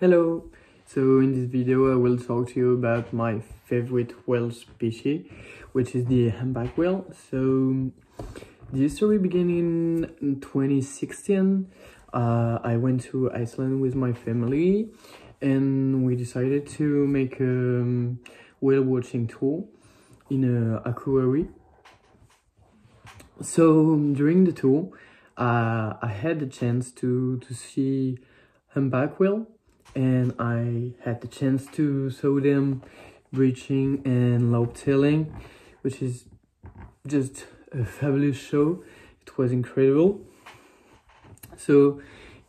Hello! So in this video I will talk to you about my favorite whale species, which is the humpback whale. So the story began in 2016. Uh, I went to Iceland with my family and we decided to make a um, whale watching tour in a aquarium. So during the tour, uh, I had the chance to, to see humpback whale and I had the chance to show them breaching and lobtailing, which is just a fabulous show. It was incredible. So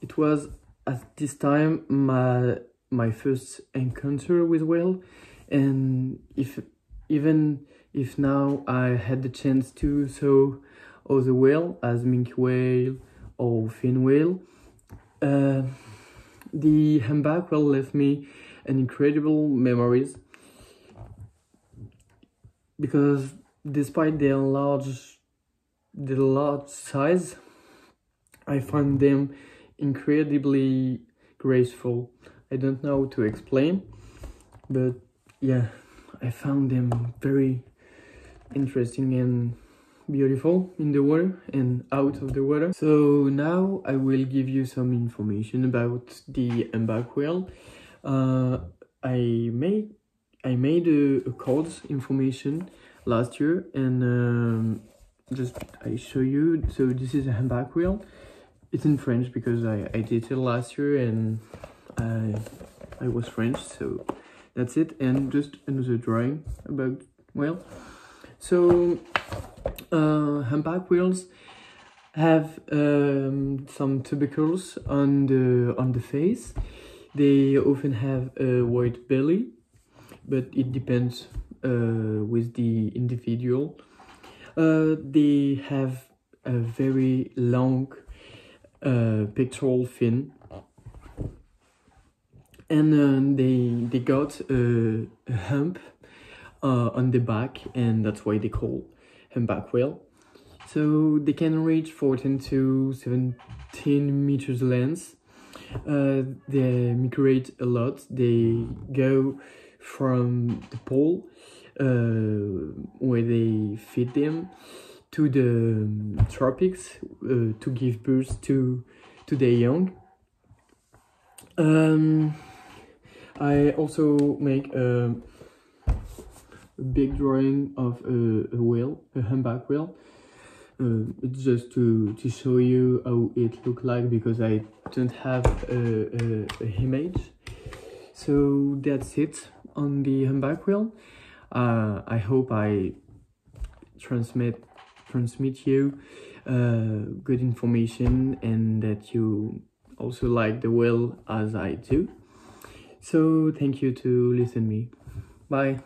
it was at this time my my first encounter with whale and if even if now I had the chance to show other whale as minke whale or fin whale uh, the whale left me an incredible memories. Because despite their large the large size I find them incredibly graceful. I don't know how to explain but yeah I found them very interesting and beautiful in the water and out of the water. So now I will give you some information about the humpback whale. Uh, I made I made a, a information last year and um, just I show you. So this is a humpback whale. It's in French because I, I did it last year and I I was French so that's it and just another drawing about well so uh, humpback whales have um, some tubercles on the on the face. They often have a white belly, but it depends uh, with the individual. Uh, they have a very long uh, pectoral fin, and uh, they they got a, a hump uh, on the back, and that's why they call humpback whale. So they can reach 14 to 17 meters length. Uh, they migrate a lot. They go from the pole uh, where they feed them to the um, tropics uh, to give birth to to their young. Um, I also make a a big drawing of a, a whale, a humpback whale. Uh, just to, to show you how it looked like because I don't have a, a, a image. So that's it on the humpback whale. Uh, I hope I transmit transmit you uh, good information and that you also like the whale as I do. So thank you to listen me. Bye.